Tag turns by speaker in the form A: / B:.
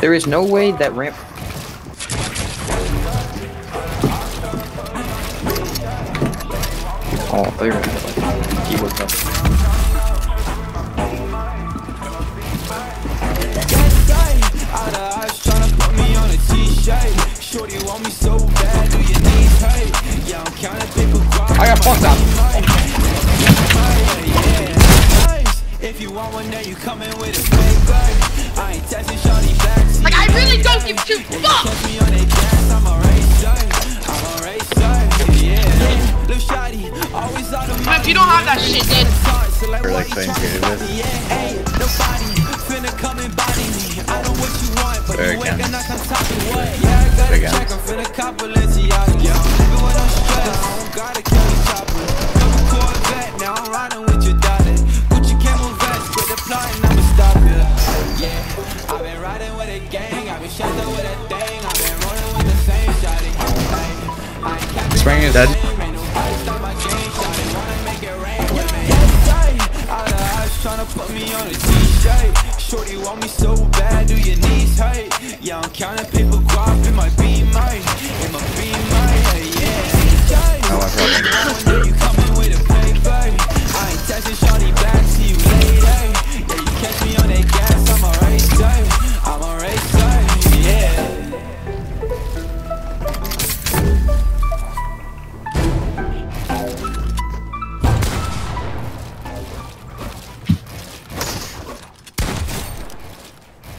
A: There is no way that ramp. Oh, they're gonna he woke up.
B: Out of eyes tryna If one, then you coming with a fake gun. I ain't texting shorty back.
C: Like, I really don't give two fucks!
B: Catch me on that gas, I'm a racer. I'm a racer. Yeah. Lil' shawty, always out of
C: If you don't have that shit, then
D: Or like playing creative with.
B: Yeah, ain't nobody finna
D: is dead.
B: Shorty want me so bad, do your knees hurt? Yeah, I'm counting in my in my